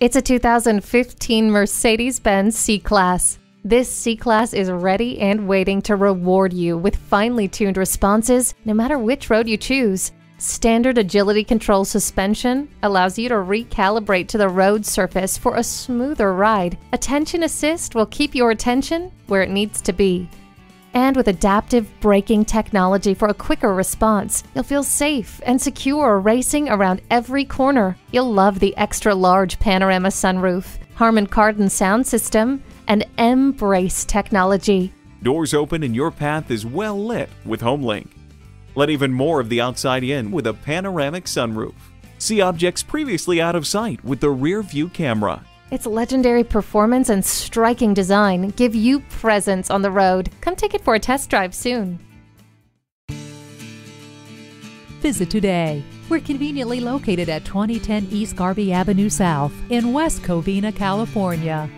It's a 2015 Mercedes Benz C Class. This C Class is ready and waiting to reward you with finely tuned responses no matter which road you choose. Standard agility control suspension allows you to recalibrate to the road surface for a smoother ride. Attention assist will keep your attention where it needs to be. And with adaptive braking technology for a quicker response, you'll feel safe and secure racing around every corner. You'll love the extra large panorama sunroof, Harman Kardon sound system, and mbrace technology. Doors open and your path is well lit with HomeLink. Let even more of the outside in with a panoramic sunroof. See objects previously out of sight with the rear view camera. Its legendary performance and striking design give you presence on the road. Come take it for a test drive soon. Visit today. We're conveniently located at 2010 East Garvey Avenue South in West Covina, California.